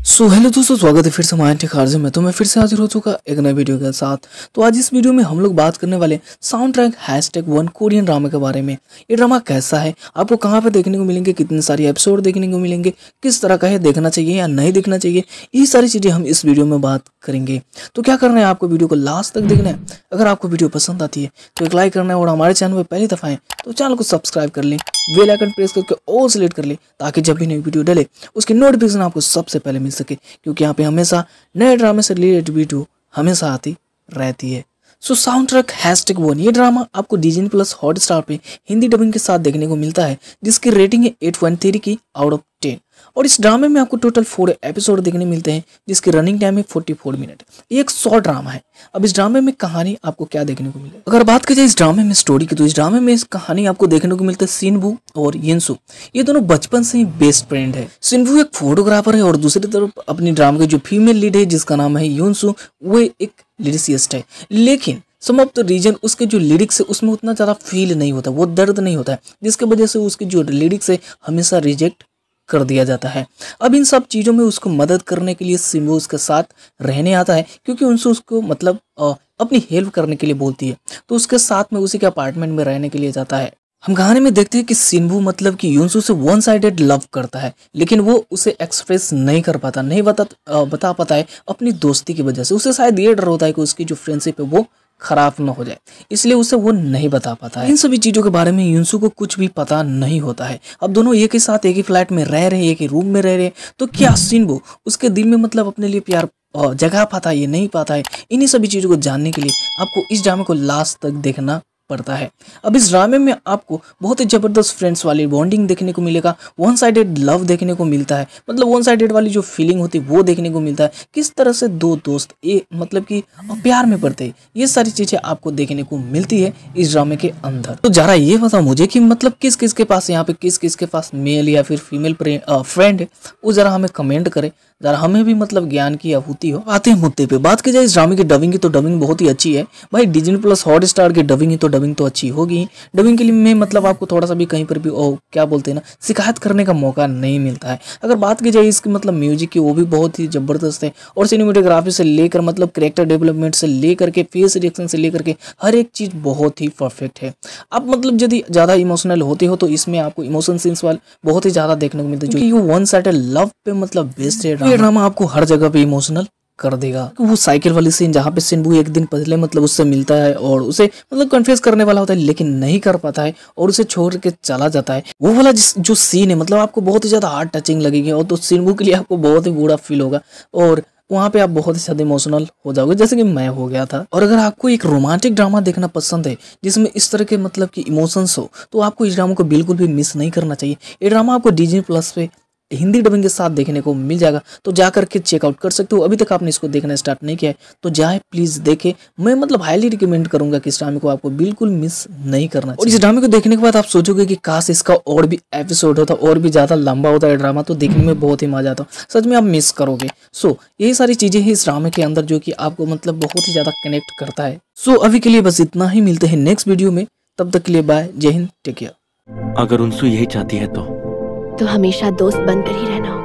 So hello दोस्तों, स्वागत है फिर से हमारे खारजे में। तो मैं फिर से हाजिर हो चुका एक नए वीडियो के साथ। तो आज इस वीडियो में हम लोग बात करने वाले soundtrack hashtag one Korean drama के बारे में। ये ड्रामा कैसा है? आपको कहाँ पे देखने को मिलेंगे? कितने सारे एपिसोड देखने को मिलेंगे? किस तरह का है? देखना चाहिए या नहीं देखना चाहिए? ये सारी चीज़ें हम इस वीडियो में बात करेंगे। तो क्या करना है? आपको वीडियो को लास्ट तक देखना है। अगर आपको वीडियो पसंद आती है तो एक लाइक करना है और हमारे चैनल पर पहली दफ़ा है तो चैनल को सब्सक्राइब कर लें। बेल आइकन प्रेस करके और सेलेक्ट कर ले, ताकि जब भी नई वीडियो डले, उसकी नोटिफिकेशन आपको सबसे पहले मिल सके, क्योंकि यहाँ पे हमेशा नए ड्रामे से रिलेटेड वीडियो हमेशा आती रहती है। So sound track hashtag one ये ड्रामा आपको डिजनी प्लस हॉट स्टार पे हिंदी डबिंग के साथ देखने को मिलता है, जिसकी रेटिंग है एट वन थ्री की आउट ऑफ़ टेन और इस ड्रामे में आपको टोटल फोर एपिसोड देखने मिलते हैं, जिसकी रनिंग टाइम है फोर्टी फोर मिनट ये एक शॉर्ट ड्रामा है। अब इस ड्रामे में कहानी आपको क्या देखने को मिले अगर बात की जाए इस ड्रामे में स्टोरी की तो इस ड्रामे में इस कहानी आपको देखने को मिलता है सिनबू और येंसु ये दोनों बचपन से ही बेस्ट फ्रेंड है। सिनबू एक फोटोग्राफर है और दूसरी तरफ़ अपनी ड्रामे की जो फीमेल लीड है, जिसका नाम है यूनसु वो एक लिरिसिस्ट है लेकिन सम ऑफ़ द रीजन उसके जो लिरिक्स है, उसमें उतना ज़्यादा फील नहीं होता, वो दर्द नहीं होता है, जिसकी वजह से उसकी जो लिरिक्स है, हमेशा रिजेक्ट कर दिया जाता है। अब इन सब चीज़ों में उसको मदद करने के लिए सिम्बू उसके साथ रहने आता है, क्योंकि उनसे उसको मतलब अपनी हेल्प करने के लिए बोलती है। तो उसके साथ में उसी के अपार्टमेंट में रहने के लिए जाता है। हम कहानी में देखते हैं कि सिन्भू मतलब कि यूनसू से वन साइडेड लव करता है, लेकिन वो उसे एक्सप्रेस नहीं कर पाता, नहीं बता बता पाता है अपनी दोस्ती की वजह से। उसे शायद ये डर होता है कि उसकी जो फ्रेंडशिप है वो खराब ना हो जाए, इसलिए उसे वो नहीं बता पाता है। इन सभी चीज़ों के बारे में यूंसू को कुछ भी पता नहीं होता है। अब दोनों एक ही साथ, एक ही फ्लैट में रह रहे हैं, एक ही रूम में रह रहे हैं तो क्या सिन्बो उसके दिल में मतलब अपने लिए प्यार जगह पाता है ये नहीं पाता है? इन्हीं सभी चीज़ों को जानने के लिए आपको इस ड्रामे को लास्ट तक देखना पड़ता है। अब इस ड्रामे में आपको बहुत ही ज़बरदस्त फ्रेंड्स वाली बॉन्डिंग देखने को मिलेगा वन साइडेड लव देखने को मिलता है। मतलब वन साइडेड वाली जो फीलिंग होती है, वो देखने को मिलता है। किस तरह से दो दोस्त, ये मतलब कि प्यार में पड़ते हैं, ये सारी चीज़ें आपको देखने को मिलती है इस ड्रामे के अंदर। तो जरा ये बताओ मुझे कि मतलब किस किस के पास यहाँ पे, किस किस के पास मेल या फिर फीमेल फ्रेंड है, वो ज़रा हमें कमेंट करे। जरा हमें भी मतलब ज्ञान की आहुति हो। आते हैं मुद्दे पे। बात की जाए इस ड्रामे की डबिंग की तो डबिंग बहुत ही अच्छी है। भाई डिजनी प्लस हॉट स्टार की डबिंग ही तो डबिंग तो अच्छी होगी। डबिंग के लिए में मतलब आपको थोड़ा सा भी कहीं पर भी, ओ, क्या बोलते हैं ना, शिकायत करने का मौका नहीं मिलता है। अगर बात की जाए इसकी मतलब म्यूज़िक की, वो भी बहुत ही ज़बरदस्त है। और सिनेमेटोग्राफी से लेकर मतलब करेक्टर डेवलपमेंट से लेकर के फेस रिएक्शन से लेकर के, हर एक चीज़ बहुत ही परफेक्ट है। आप मतलब यदि ज़्यादा इमोशनल होते हो तो इसमें आपको इमोशन सीन्स वाले बहुत ही ज़्यादा देखने को मिलते हैं, जो वन साइड लव पे मतलब बेस्ट है ये ड्रामा आपको हर जगह पे इमोशनल कर देगा। वो साइकिल वाली सीन जहाँ पे सिंबू एक दिन पहले मतलब उससे मिलता है और उसे मतलब कन्फ्यूज़ करने वाला होता है, लेकिन नहीं कर पाता है और उसे छोड़ के चला जाता है। वो वाला जो सीन है मतलब आपको बहुत ही ज़्यादा हार्ट टचिंग लगेगी और तो सिंबू के लिए आपको बहुत ही बुरा फील होगा। और वहाँ पे आप बहुत ही ज़्यादा इमोशनल हो जाओगे, जैसे कि मैं हो गया था। और अगर आपको एक रोमांटिक ड्रामा देखना पसंद है, जिसमें इस तरह के मतलब कि इमोशंस हो तो आपको इस ड्रामा को बिल्कुल भी मिस नहीं करना चाहिए। ये ड्रामा आपको डिजनी प्लस पे हिंदी डबिंग के साथ देखने को मिल जाएगा। तो जा करके चेकआउट कर सकते हो। अभी तक आपने इसको देखना स्टार्ट नहीं किया है। तो जाए प्लीज़ देखे। मैं मतलब हाईली रिकमेंड करूँगा कि इस ड्रामे को आपको बिल्कुल मिस नहीं करना और इस ड्रामे को देखने के बाद आप सोचोगे कि काश इसका और भी एपिसोड होता और भी ज़्यादा लंबा होता है ड्रामा तो देखने में बहुत ही मज़ा आता। सच में आप मिस करोगे। सो यही सारी चीज़ें हैं इस ड्रामे के अंदर जो कि आपको मतलब बहुत ही ज़्यादा कनेक्ट करता है। सो अभी के लिए बस इतना ही। मिलते हैं नेक्स्ट वीडियो में। तब तक के लिए बाय जय हिंद। टेक केयर अगर उनसु यही चाहती है तो। तो हमेशा दोस्त बनकर ही रहना